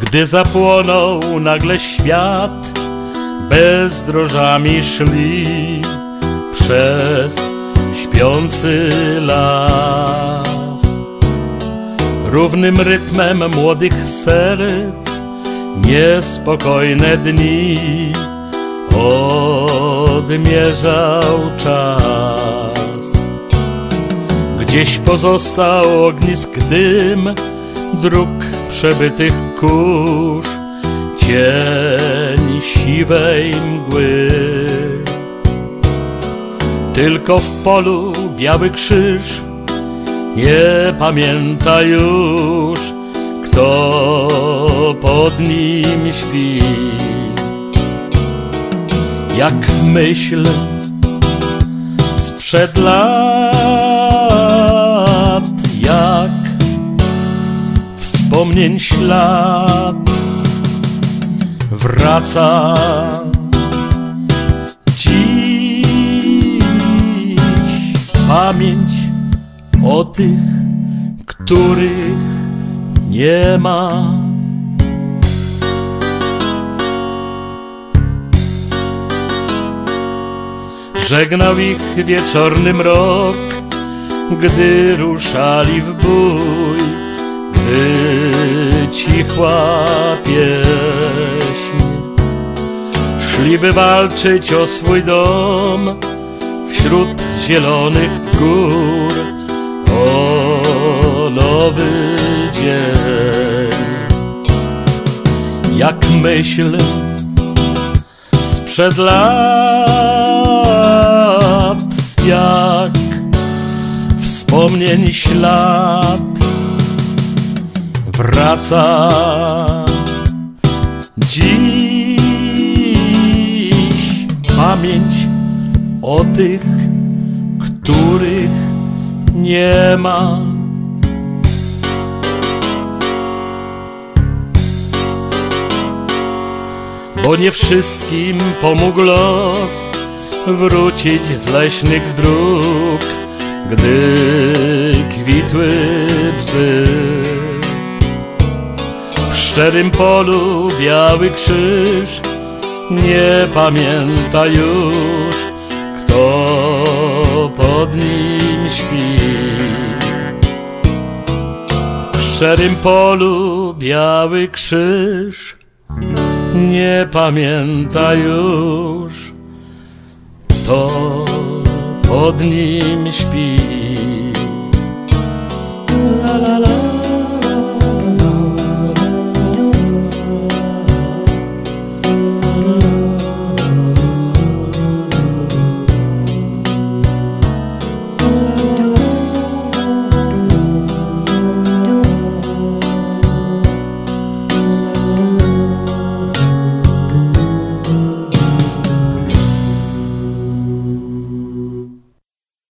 Gdy zapłonął nagle świat, bezdrożami szli przez śpiący las. Równym rytmem młodych serc niespokojne dni odmierzał czas. Gdzieś pozostał ognisk dym dróg przebytych kurz, cień siwej mgły. Tylko w polu biały krzyż nie pamięta już, kto pod nim śpi. Jak myśl sprzed lat, wspomnień ślad wraca dziś pamięć o tych, których nie ma. Żegnał ich wieczorny mrok, gdy ruszali w bój, gdy cichła pieśń. Szliby walczyć o swój dom wśród zielonych gór, o nowy dzień. Jak myśl sprzed lat, jak wspomnień ślad wraca dziś pamięć o tych, których nie ma. Bo nie wszystkim pomógł los wrócić z leśnych dróg, gdy kwitły bzy. Szczerym polu biały krzyż nie pamięta już, kto pod nim śpi. W szczerym polu biały krzyż nie pamięta już, kto pod nim śpi. 嗯。